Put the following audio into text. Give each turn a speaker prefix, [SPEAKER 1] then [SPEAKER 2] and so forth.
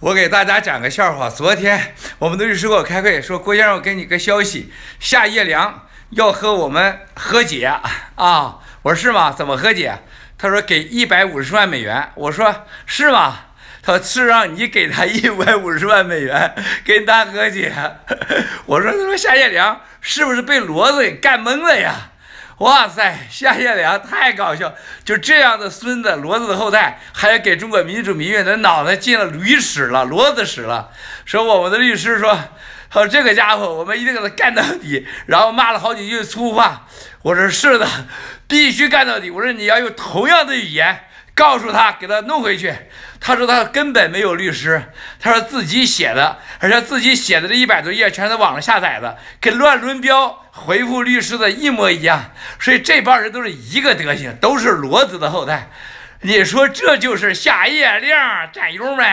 [SPEAKER 1] 我给大家讲个笑话。昨天我们的律师给我开会，说郭先生，我给你个消息，夏叶良要和我们和解啊。我说是吗？怎么和解？他说给一百五十万美元。我说是吗？他说是让你给他一百五十万美元跟他和解。我说他说夏叶良是不是被骡子给干懵了呀？哇塞，夏叶良太搞笑！就这样的孙子，骡子的后代，还给中国民主民运的脑袋进了驴屎了，骡子屎了。说我们的律师说，说这个家伙，我们一定给他干到底。然后骂了好几句粗话。我说是的，必须干到底。我说你要用同样的语言。告诉他，给他弄回去。他说他根本没有律师，他说自己写的，而且自己写的这一百多页全是网上下载的，跟乱伦标回复律师的一模一样。所以这帮人都是一个德行，都是骡子的后代。你说这就是夏夜亮战友们。